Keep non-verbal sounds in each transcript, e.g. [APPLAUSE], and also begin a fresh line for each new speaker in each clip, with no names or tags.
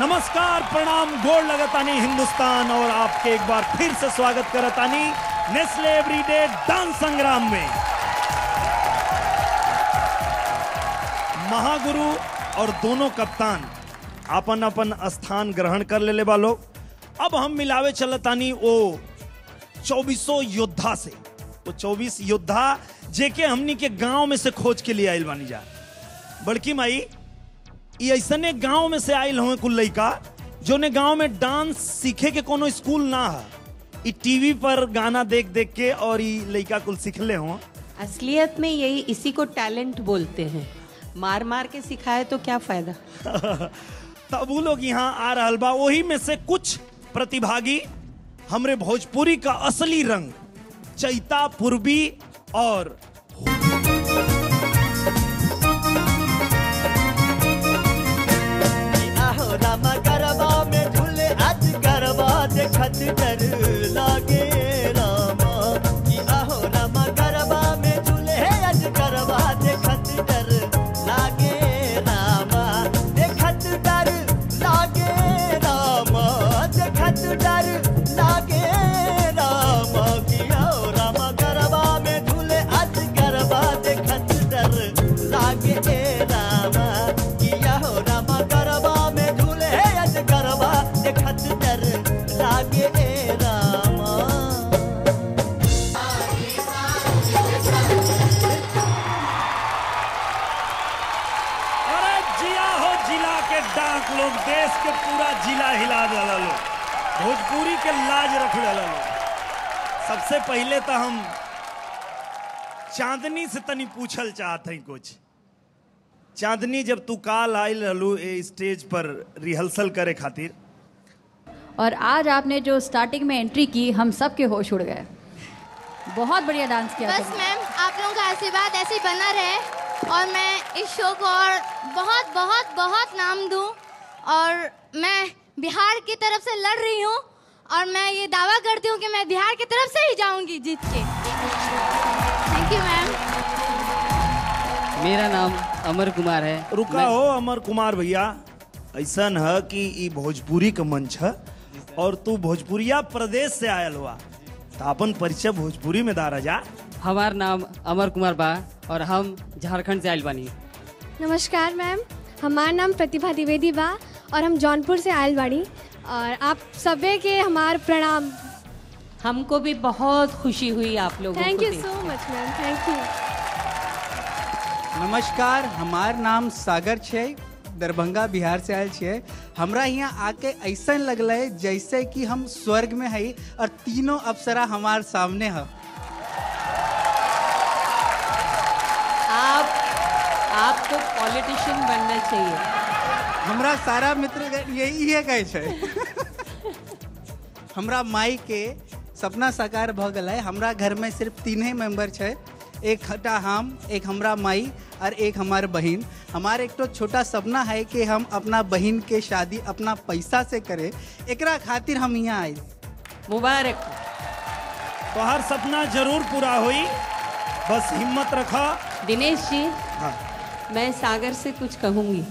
नमस्कार, प्रणाम गोड़ लगतानी हिंदुस्तान, और आपके एक बार फिर से स्वागत करतानी नेस्ले एवरीडे डांस संग्राम में। महागुरु और दोनों कप्तान अपन अपन स्थान ग्रहण कर ले बा लोग अब हम मिलावे चलतानी वो चौबीसों योद्धा से। वो चौबीस योद्धा जेके हमनी के गाँव में से खोज के लिए आयल बानी जा। बड़की माई ये ऐसने गाँव में से आयल हुए कुल लइका जो ने गाँव में डांस सीखे के कोनो स्कूल ना है ई टीवी पर गाना देख देख के और ई लइका कुल सीखले हो।
असलियत में यही इसी को टैलेंट बोलते हैं। मार मार के सिखाए तो क्या फ़ायदा? [LAUGHS]
तब वो लोग यहाँ आ रहा बा वही में से कुछ प्रतिभागी हमरे भोजपुरी का असली रंग चैता पूर्वी और して सबसे पहले तो हम चांदनी से तनी पूछल चाहत हई कुछ। चांदनी जब तू काल आयल रहलू ए स्टेज पर रिहर्सल करे खातिर।
और आज आपने जो स्टार्टिंग में एंट्री की हम सब के होश उड़ गए। बहुत बढ़िया डांस किया
बस मैम आप लोगों का आशीर्वाद ऐसे ही बना रहे और मैं इस शो को और बहुत बहुत बहुत नाम दूँ। और मैं बिहार की तरफ़ से लड़ रही हूँ। और मैं ये दावा करती हूँ कि मैं बिहार की तरफ़ से ही जाऊँगी जीत के। थैंक यू मैम
मेरा नाम अमर कुमार है।
रुका
मैं-
हो अमर कुमार भैया। ऐसा है कि ई भोजपुरी का मंच है और तू भोजपुरिया प्रदेश से आयल हुआ। तो अपन परिचय भोजपुरी में दारा जा।
हमार नाम अमर कुमार बा और हम झारखंड से आयल बानी।
नमस्कार मैम हमार नाम प्रतिभा द्विवेदी बा और हम जौनपुर से आयल बाड़ी और आप सबे के हमार प्रणाम।
हमको भी बहुत खुशी हुई आप लोगों
thank you so much ma'am thank you
नमस्कार हमार नाम सागर छै दरभंगा बिहार से आयल छे। हमरा यहाँ आके ऐसा लगल है जैसे कि हम स्वर्ग में है और तीनों अप्सरा हमार सामने है।
आप आपको पॉलिटिशियन बनना चाहिए।
हमरा सारा मित्र यही है कहै छै। हमरा माई के सपना साकार भ गेल। है हमरा घर में सिर्फ़ तीन ही मेंबर छै। एक हटा हम एक हमरा माई और एक हमार बहन। हमारे एक तो छोटा सपना है कि हम अपना बहन के शादी अपना पैसा से करें। एकरा खातिर हम यहाँ आए।
मुबारक।
तो हर सपना ज़रूर पूरा हुई। बस हिम्मत रखा।
दिनेश जी
हाँ।
मैं सागर से कुछ कहूँगी।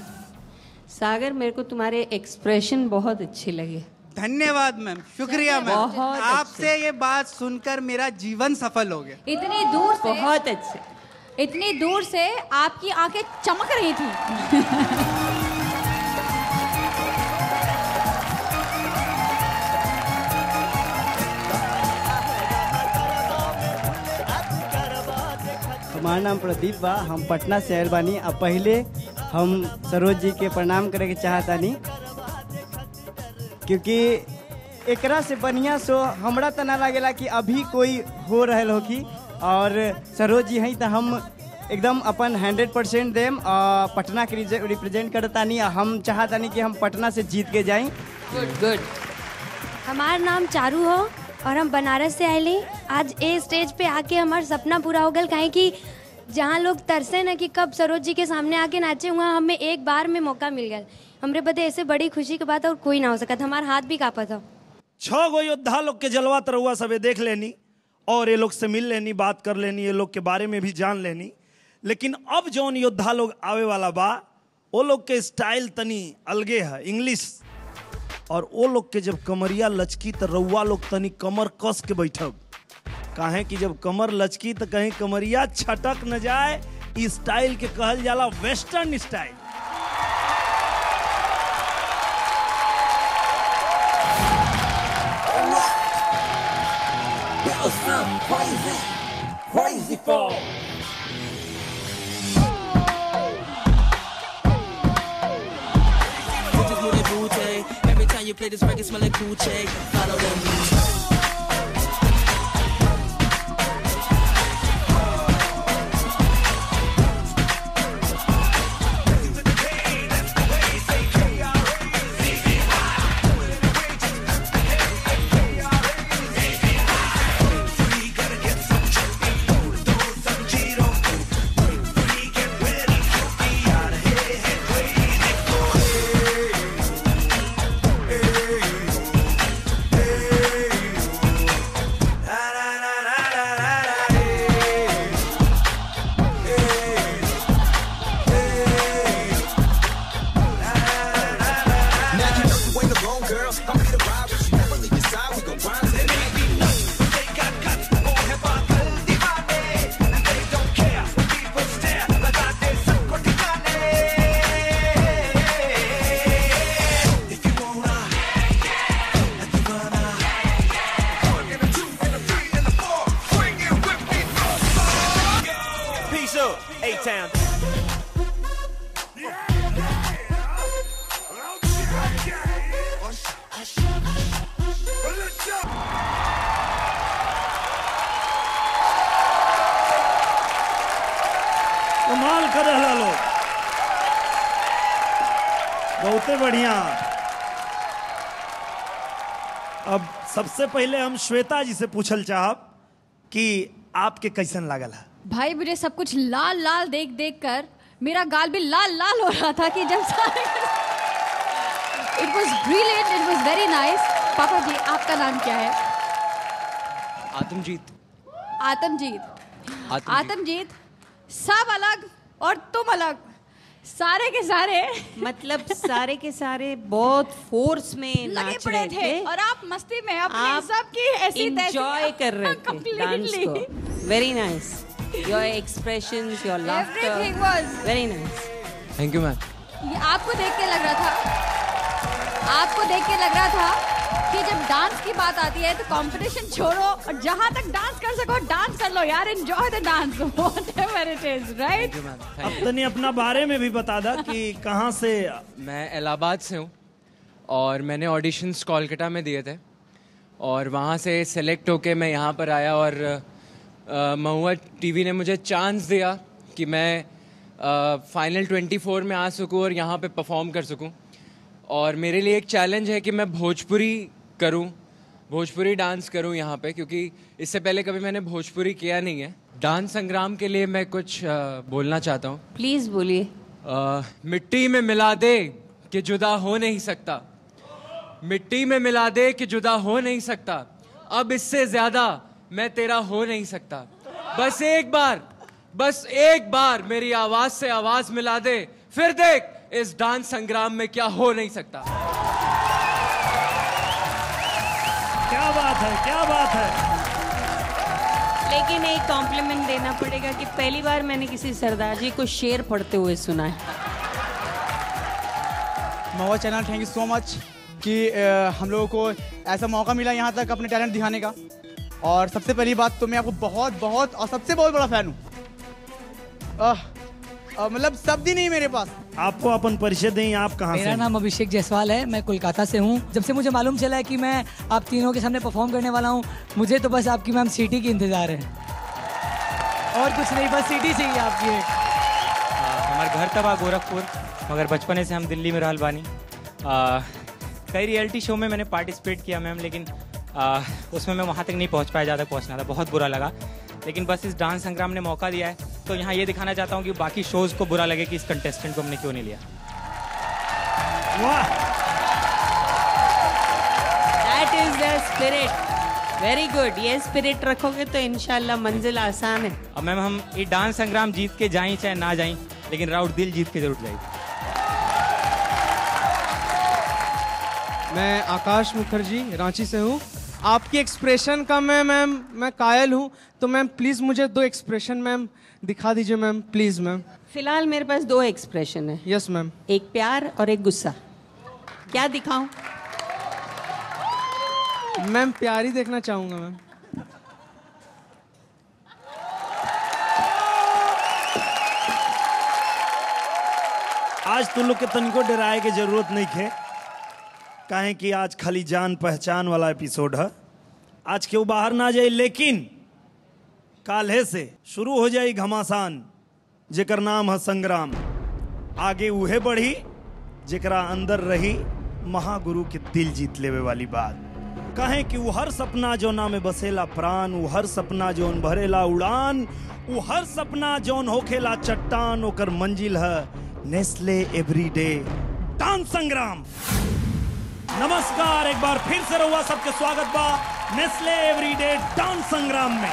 सागर मेरे को तुम्हारे एक्सप्रेशन बहुत अच्छे लगे।
धन्यवाद मैम शुक्रिया मैम
बहुत
आपसे ये बात सुनकर मेरा जीवन सफल हो गया।
इतनी दूर से
बहुत अच्छे।
इतनी दूर से आपकी आँखें चमक रही थी।
हमारा नाम प्रदीप बा। हम पटना से आयल बानी। अब पहले हम सरोज जी के प्रणाम करे के चाहतानी क्योंकि एकरा से बढ़िया शो हमरा तो ना लागेला कि अभी कोई हो रहल होगी और सरोज जी हैं तो हम एकदम अपन हंड्रेड परसेंट देम पटना के रिप्रेजेंट करतानी हम चाहतानी कि हम पटना से जीत के जाएँ।
गुड गुड
हमार नाम चारू हो, और हम बनारस से आयली आज ए स्टेज पे आके हमार सपना पूरा हो गल, काहे कि जहाँ लोग तरसे न कि कब सरोज जी के सामने आके नाचे वहाँ हमें एक बार में मौका मिल गया। हमरे बदे ऐसे बड़ी खुशी के बात और कोई ना हो सकत हमार हाथ भी कापा था।
छह गो योद्धा लोग के जलवा तरवा सबे देख लेनी, और ये लोग से मिल लेनी, बात कर लेनी, ये लोग के बारे में भी जान लेनी। लेकिन अब जौन योद्धा लोग आवे वाला बा, वो लोग के स्टाइल तनी अलगे है, इंग्लिश। और वो लोग के जब कमरिया लचकी तो रउआ लोग तनी कमर कस के बैठब। काहे कि जब कमर लचकी तो कहीं कमरिया छटक न जाए स्टाइल के कहल जाला western style
Crazy crazy fall. Bitches move their booty. Every time you play this record, smell like coochie. Follow them.
कमाल कर रहा लोग। बहुते बढ़िया। अब सबसे पहले हम श्वेता जी से पूछल चाहब कि आपके कैसन लागल है?
भाई मुझे सब कुछ लाल लाल देख देख कर मेरा गाल भी लाल लाल हो रहा था कि जब सारे it was brilliant it was very nice पापा जी आपका नाम क्या है?
आत्मजीत
आतमजीत
आत्मजीत।
सब अलग और तुम अलग। सारे के सारे [LAUGHS]
मतलब सारे के सारे बहुत फोर्स में
लगे
नाच
पड़े
रहे
थे
थे।
और आप मस्ती में अपनी
आप
सबकी ऐसी तैसी-
enjoy [LAUGHS] कर रहे थे। डांस को। Very nice your expressions your laughter
was-
very nice
thank you ma'am
आपको देख के लग रहा था। आपको देख के लग रहा था कि जब डांस की बात आती है तो कंपटीशन छोड़ो और जहाँ तक डांस कर सको डांस कर लो यार enjoy the dance whatever it is right
अब तनी अपना बारे में भी बता दा कि कहाँ से
मैं इलाहाबाद से हूँ और मैंने ऑडिशंस कोलकाता में दिए थे और वहाँ से सेलेक्ट होके मैं यहाँ पर आया और महुआ टीवी ने मुझे चांस दिया कि मैं फाइनल 24 में आ सकूँ और यहाँ पे परफॉर्म कर सकूँ। और मेरे लिए एक चैलेंज है कि मैं भोजपुरी करूँ भोजपुरी डांस करूँ यहाँ पे क्योंकि इससे पहले कभी मैंने भोजपुरी किया नहीं है। डांस संग्राम के लिए मैं कुछ बोलना चाहता हूँ।
प्लीज़ बोलिए।
मिट्टी में मिला दे कि जुदा हो नहीं सकता। मिट्टी में मिला दे कि जुदा हो नहीं सकता। अब इससे ज़्यादा मैं तेरा हो नहीं सकता। बस एक बार बस एक बार मेरी आवाज़ से आवाज़ मिला दे फिर देख इस डांस संग्राम में क्या हो नहीं सकता।
क्या बात है क्या बात है?
लेकिन एक कॉम्प्लीमेंट देना पड़ेगा कि पहली बार मैंने किसी सरदार जी को शेर पढ़ते हुए सुना है।
Mahua channel thank you so much कि हम लोगों को ऐसा मौका मिला यहाँ तक अपने टैलेंट दिखाने का। और सबसे पहली बात तो मैं आपको बहुत बहुत और सबसे बहुत बड़ा फ़ैन हूँ। अह, मतलब शब्द ही नहीं मेरे पास।
आपको अपन परिचय दें आप कहाँ से
मेरा
हैं?
नाम अभिषेक जायसवाल है मैं कोलकाता से हूँ। जब से मुझे मालूम चला है कि मैं आप तीनों के सामने परफॉर्म करने वाला हूँ मुझे तो बस आपकी मैम सीटी की इंतज़ार है। और कुछ नहीं बस सीटी चाहिए आपकी एक।
हमार घर तबा गोरखपुर मगर बचपने से हम दिल्ली में रहल बानी। कई रियलिटी शो में मैंने पार्टिसिपेट किया मैम लेकिन आ, उसमें मैं वहाँ तक नहीं पहुँच पाया ज़्यादा पहुँचना था। बहुत बुरा लगा। लेकिन बस इस डांस संग्राम ने मौका दिया है। तो यहाँ ये दिखाना चाहता हूँ कि बाकी शोज़ को बुरा लगे कि इस कंटेस्टेंट को हमने क्यों नहीं लिया।
That is the spirit very good ये स्पिरिट रखोगे तो इनशाला मंजिल आसान है।
अब मैम हम ये डांस संग्राम जीत के जाएँ चाहे ना जाएँ लेकिन राउट दिल जीत के ज़रूर जाएगी।
मैं आकाश मुखर्जी रांची से हूँ। आपकी एक्सप्रेशन का मैं मैम मैं कायल हूँ तो मैम प्लीज़ मुझे दो एक्सप्रेशन मैम दिखा दीजिए मैम प्लीज़ मैम
फ़िलहाल मेरे पास दो एक्सप्रेशन है।
यस yes, मैम
एक प्यार और एक गुस्सा। क्या दिखाऊँ?
मैम प्यार ही देखना चाहूँगा मैम
आज तुम लोग के तनिको डराए की ज़रूरत नहीं खे काहे कि आज खाली जान पहचान वाला एपिसोड है। आज केहू बाहर ना जाए, लेकिन काल्हे से शुरू हो जाई घमासान, जेकर नाम है संग्राम। आगे उहे बढ़ी, जेकरा अंदर रही महागुरु के दिल जीत लेवे वाली बात। कहे कि वो हर सपना जौना में बसेला प्राण वो हर सपना जौन भरेला उड़ान वो हर सपना जौन होखेला चट्टान, ओकर मंजिल है नेस्ले एवरीडे। डांस संग्राम! नमस्कार, एक बार फिर से रहुआ सबके स्वागत बा नेस्ले एवरीडे डांस संग्राम में।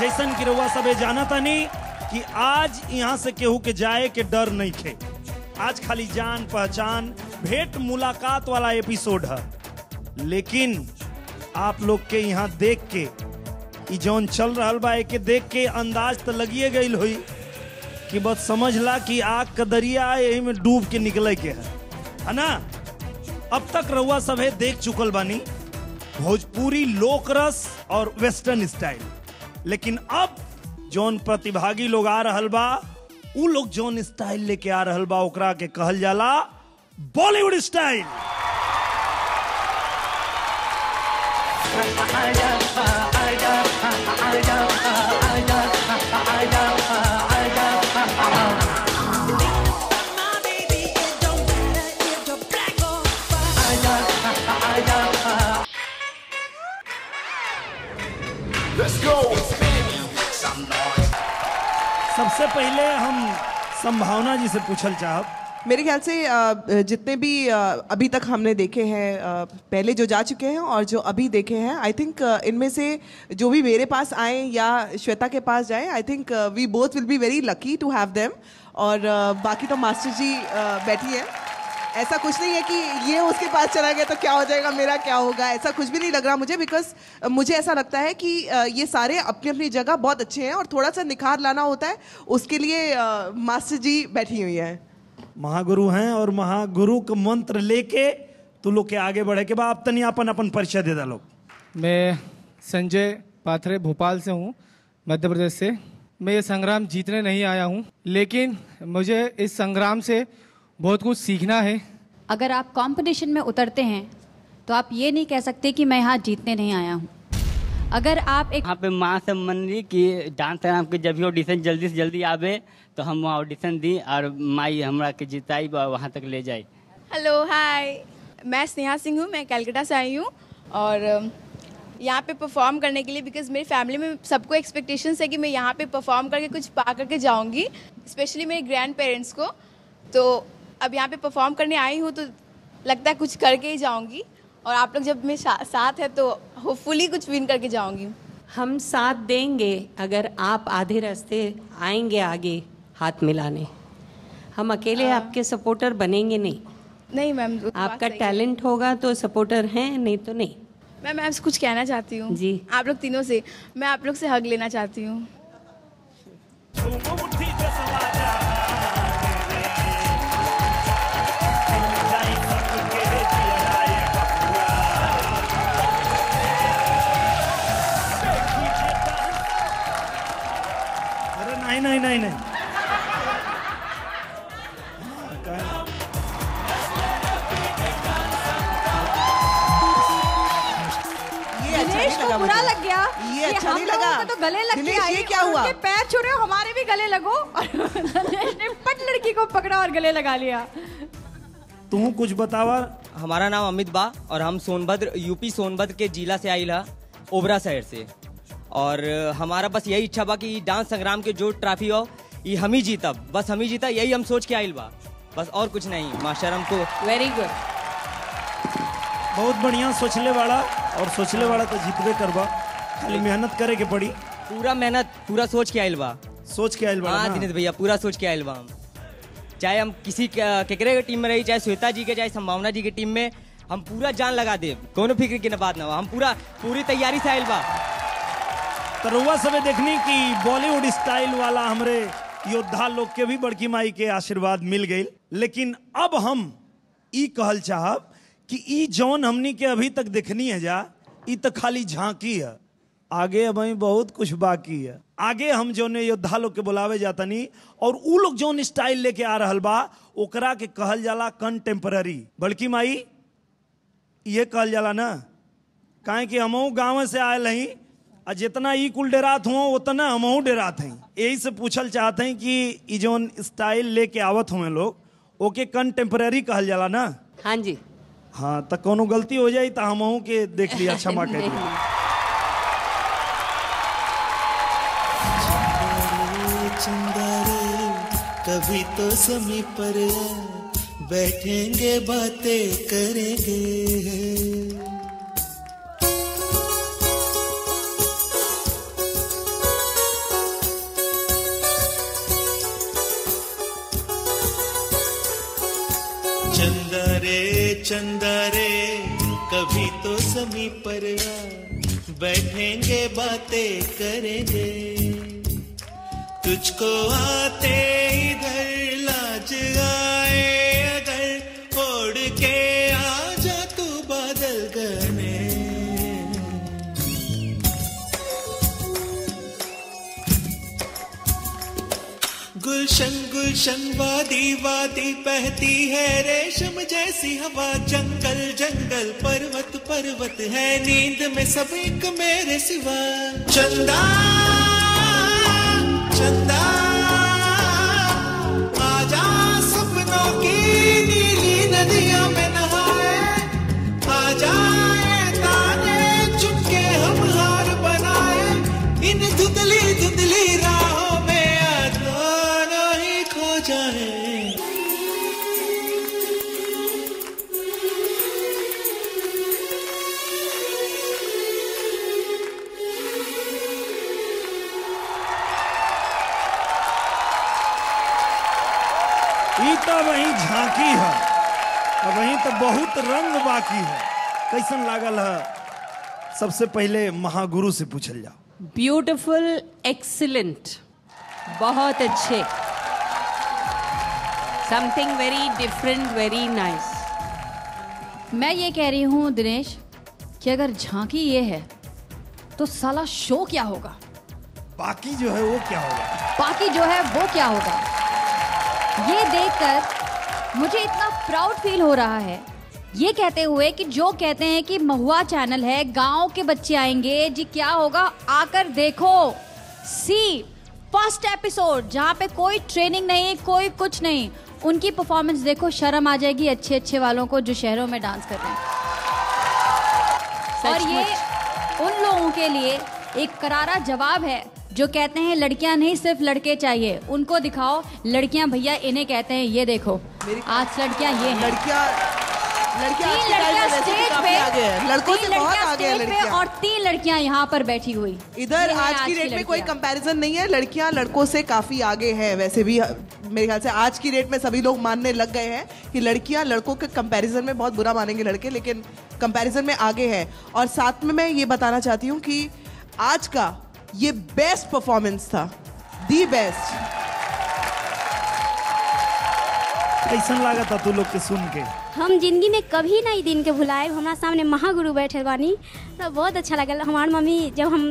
जैसन की रहुआ सबे जाना तानी कि आज यहाँ से केहू के जाए के डर नहीं थे। आज खाली जान पहचान, भेंट मुलाकात वाला एपिसोड है। लेकिन आप लोग के यहाँ देख के जौन चल रहा बा, एके देख के अंदाज तो लगिए गई हुई कि बस समझ ला कि आग का दरिया यही में डूब के निकले के है। है ना? अब तक रउआ सभे देख चुकल बानी। भोजपुरी लोक रस और वेस्टर्न स्टाइल। लेकिन अब जौन प्रतिभागी लोग आ रहल बा, उ लोग जौन स्टाइल लेके आ रहल बा, ओकरा के कहल जाला, बॉलीवुड स्टाइल।
Let's
सबसे पहले हम संभावना जी से पूछल चाहब।
मेरे ख्याल से जितने भी अभी तक हमने देखे हैं पहले जो जा चुके हैं और जो अभी देखे हैं आई थिंक इनमें से जो भी मेरे पास आए या श्वेता के पास जाए I think we both will be very lucky to have them और बाकी तो मास्टर जी बैठी है। ऐसा कुछ नहीं है कि ये उसके पास चला गया तो क्या हो जाएगा मेरा क्या होगा? ऐसा कुछ भी नहीं लग रहा मुझे बिकॉज़ मुझे ऐसा लगता है कि ये सारे अपनी अपनी जगह बहुत अच्छे हैं और थोड़ा सा निखार लाना होता है उसके लिए मास्टर जी बैठी हुई हैं।
महागुरु हैं और महागुरु का मंत्र लेके तू लोग के आगे बढ़े के बाद अब तनी अपन अपन परिचय दे दा लोग।
मैं संजय पाथरे भोपाल से हूँ मध्य प्रदेश से। मैं ये संग्राम जीतने नहीं आया हूँ लेकिन मुझे इस संग्राम से बहुत कुछ सीखना है।
अगर आप कंपटीशन में उतरते हैं तो आप ये नहीं कह सकते कि मैं यहाँ जीतने नहीं आया हूँ। अगर आप एक
यहाँ पे माँ से मन रही कि डांस नाम के जब भी ऑडिशन जल्दी से जल्दी आवे तो हम वहाँ ऑडिशन दी और माई हमरा के जिताई वहाँ तक ले जाए
हेलो हाय मैं स्नेहा सिंह हूँ मैं कैलकाटा से आई हूँ और यहाँ पे परफॉर्म करने के लिए बिकॉज़ मेरी फैमिली में सबको एक्सपेक्टेशन है कि मैं यहाँ पे परफॉर्म करके कुछ पा करके जाऊँगी स्पेशली मेरे ग्रैंड पेरेंट्स को। तो अब यहाँ पे परफॉर्म करने आई हूँ तो लगता है कुछ करके ही जाऊँगी। और आप लोग जब मेरे सा- साथ है तो होपफुली कुछ विन करके जाऊँगी।
हम साथ देंगे अगर आप आधे रास्ते आएँगे आगे हाथ मिलाने। हम अकेले आ, आपके सपोर्टर बनेंगे नहीं।
नहीं मैम
आपका टैलेंट होगा तो सपोर्टर हैं नहीं तो नहीं।
मैं मैम से कुछ कहना चाहती हूँ।
जी।
आप लोग तीनों से मैं आप लोग से हग लेना चाहती हूँ।
नहीं नहीं नहीं। नहीं
अच्छा नहीं
को
लगा
बुरा लग गया
ये अच्छा नहीं
लगा। तो गले लग आई
ये क्या हुआ?
पैर छू रहे हो हमारे भी गले लगो। और ने पट लड़की को पकड़ा और गले लगा लिया।
तू कुछ बतावा।
हमारा नाम अमित बा और हम सोनभद्र यूपी सोनभद्र के जिला से आइल हा ओबरा शहर से। और हमारा बस यही इच्छा बा कि डांस संग्राम के जो ट्रॉफी हो ये हम ही जीतब बस हम ही जीता यही हम सोच के आइल बा। बस और कुछ नहीं मास्टर हमको
वेरी गुड
बहुत बढ़िया सोचले वाला और सोचले वाला तो जीतबे करबा। खाली मेहनत करे के पड़ी।
पूरा मेहनत पूरा सोच के आइल बा।
सोच के आइल बा
हाँ दिनेश भैया पूरा सोच के आइल बा हम। चाहे हम किसी के- केकरे के टीम में रही चाहे श्वेता जी के चाहे संभावना जी की टीम में हम पूरा जान लगा दे कोनो फ़िक्र की न बात ना हो हम पूरा पूरी तैयारी से आयल बा।
तो रउआ सबे देखनी कि बॉलीवुड स्टाइल वाला हमरे योद्धा लोग के भी बड़की माई के आशीर्वाद मिल गई। लेकिन अब हम ई कहल चाहब कि ई जौन हमनी के अभी तक देखनी है जा, ई तो खाली झांकी है। आगे अब बहुत कुछ बाकी है। आगे हम जौन योद्धा लोग के बुलावे जातनी और उ लोग जौन स्टाइल लेके आ रहा बा, ओकरा के कहल जाला कंटेम्पररी बड़की माई, ये कहल जाला ना? काहे कि हम गाँव से आयल हई आ जितना ई कुल डेरात हुआ उतना हमहू डेरात हई यही से पूछल चाहते हैं कि ई जौन स्टाइल लेके आवत हुए लोग ओके कंटेम्पररी कहल जाला ना?
हाँ जी।
हाँ तो कोनो गलती हो जाई तो हमहू के देख लिया क्षमा कर [LAUGHS]
चंदारे कभी तो समी पर बैठेंगे बातें करेंगे। चंदा रे चंदा रे कभी तो समी पर बैठेंगे, बातें करेंगे। तुझको आते इधर लाज आए, अगर ओढ़ के आ जा तू बादल गने गुलशन गुलशन वादी वादी बहती है, रेशम जैसी हवा, जंगल जंगल, पर्वत पर्वत है, नींद में सब एक मेरे सिवा। चंदा
बाकी है। कैसन लागल है? सबसे पहले महागुरु से पूछल जाओ।
ब्यूटिफुल एक्सीलेंट बहुत अच्छे। Something very different very nice
मैं ये कह रही हूँ दिनेश कि अगर झांकी ये है तो साला शो क्या होगा?
बाकी जो है वो क्या होगा?
बाकी जो है वो क्या होगा? ये देखकर मुझे इतना प्राउड फील हो रहा है ये कहते हुए कि जो कहते हैं कि महुआ चैनल है गाँव के बच्चे आएँगे जी क्या होगा? आकर देखो। सी फ़र्स्ट एपिसोड जहाँ पे कोई ट्रेनिंग नहीं कोई कुछ नहीं। उनकी परफॉर्मेंस देखो शर्म आ जाएगी अच्छे अच्छे वालों को जो शहरों में डांस कर रहे हैं। और ये उन लोगों के लिए एक करारा जवाब है जो कहते हैं लड़कियाँ नहीं सिर्फ़ लड़के चाहिए। उनको दिखाओ लड़कियाँ भैया इन्हें कहते हैं ये देखो। आज लड़कियाँ ये
लड़कियाँ लड़कों से बहुत आगे हैं लड़कियाँ।
और तीन लड़कियाँ यहाँ पर बैठी हुई।
इधर आज की डेट में कोई। कंपैरिजन नहीं है लड़कियाँ लड़कों से काफ़ी आगे हैं। वैसे भी मेरे ख्याल से आज की डेट में सभी लोग मानने लग गए हैं कि लड़कियाँ लड़कों के कंपैरिजन में बहुत बुरा मानेंगे लड़के लेकिन कंपैरिजन में आगे है। और साथ में मैं ये बताना चाहती हूँ कि आज का ये बेस्ट परफॉर्मेंस था। दी बेस्ट
कैसन लगा था तू लोग के सुन के?
हम ज़िंदगी में कभी नहीं दिन के भुलाए। हमारा सामने महागुरु बैठे बानी। तो बहुत अच्छा लगल। हमार मम्मी जब हम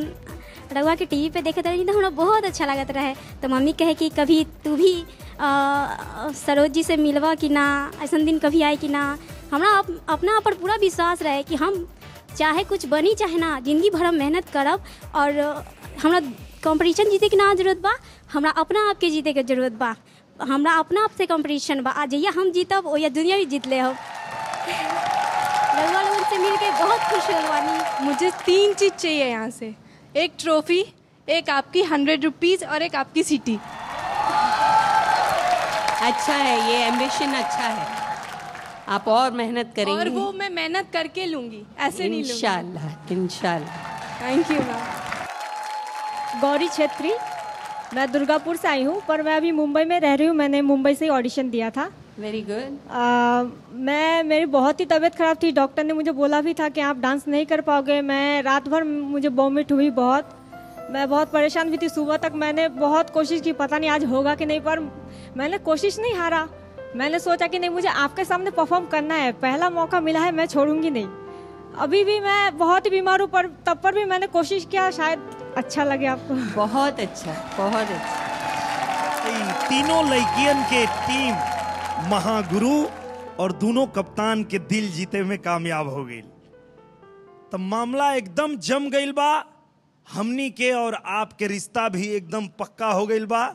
रघुआ के टीवी पे देखते रही तो बहुत अच्छा लगत रहे। तो मम्मी कहे कि कभी तू भी सरोज जी से मिलवा कि ना? ऐसा दिन कभी आए कि ना? हमारा अप, अपना पर पूरा विश्वास रहे कि हम चाहे कुछ बनी चाहे ना ज़िंदगी भर हम मेहनत करब और हमारा कंपटीशन जीते के ना ज़रूरत बा। हमारा अपना आपके जीते के ज़रूरत बा। हमरा अपना आप से कंपटीशन बा। आ जहिया हम जीतब ओया दुनिया भी जीत ले हम। रउआ लोगन से मिल के बहुत खुश होल बानी
मुझे तीन चीज़ चाहिए यहाँ से। एक ट्रॉफी एक आपकी हंड्रेड रुपीज़ और एक आपकी सिटी
अच्छा है ये एम्बिशन अच्छा है। आप और मेहनत करेंगे।
और वो मैं मेहनत करके लूँगी ऐसे नहीं लूँगी।
इंशाल्लाह इंशाल्लाह।
Thank you ma'am
Gauri Chhetri मैं दुर्गापुर से आई हूँ पर मैं अभी मुंबई में रह रही हूँ। मैंने मुंबई से ही ऑडिशन दिया था।
वेरी गुड uh,
मैं मेरी बहुत ही तबीयत खराब थी। डॉक्टर ने मुझे बोला भी था कि आप डांस नहीं कर पाओगे। मैं रात भर मुझे वॉमिट हुई बहुत। मैं बहुत परेशान भी थी। सुबह तक मैंने बहुत कोशिश की। पता नहीं आज होगा कि नहीं पर मैंने कोशिश नहीं हारा। मैंने सोचा कि नहीं मुझे आपके सामने परफॉर्म करना है। पहला मौका मिला है मैं छोड़ूँगी नहीं। अभी भी मैं बहुत ही बीमार हूँ पर तब पर भी मैंने कोशिश किया शायद अच्छा लगे आपको?
बहुत अच्छा बहुत अच्छा।
तीनों लड़कियन के टीम महागुरु और दोनों कप्तान के दिल जीते में कामयाब हो गई तो मामला एकदम जम गईल बा। हमनी के और आपके रिश्ता भी एकदम पक्का हो गईल बा।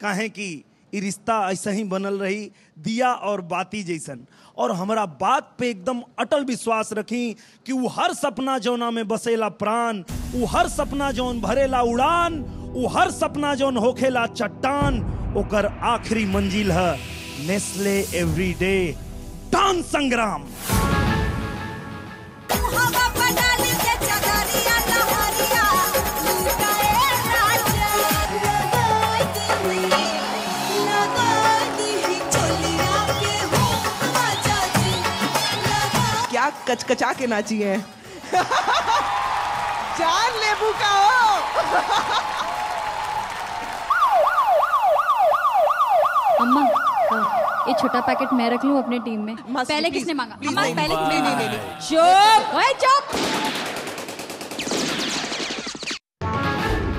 काहे कि रिश्ता ऐसा ही बनल रही दिया और बाती जैसन। और हमारा बात पे एकदम अटल विश्वास रखी कि वो हर सपना जौना में बसेला प्राण वो हर सपना जौन भरेला उड़ान वो हर सपना जौन होखेला चट्टान, ओकर आखिरी मंजिल है नेस्ले एवरी डे डांस संग्राम।
कचकचा के नाची है। चार लेबू का हो। [LAUGHS]
अम्मा ये छोटा पैकेट मैं रख लूँ अपने टीम में? पहले किसने मांगा? अम्मा पहले
नहीं, नहीं, नहीं।
चुप। ओए चुप।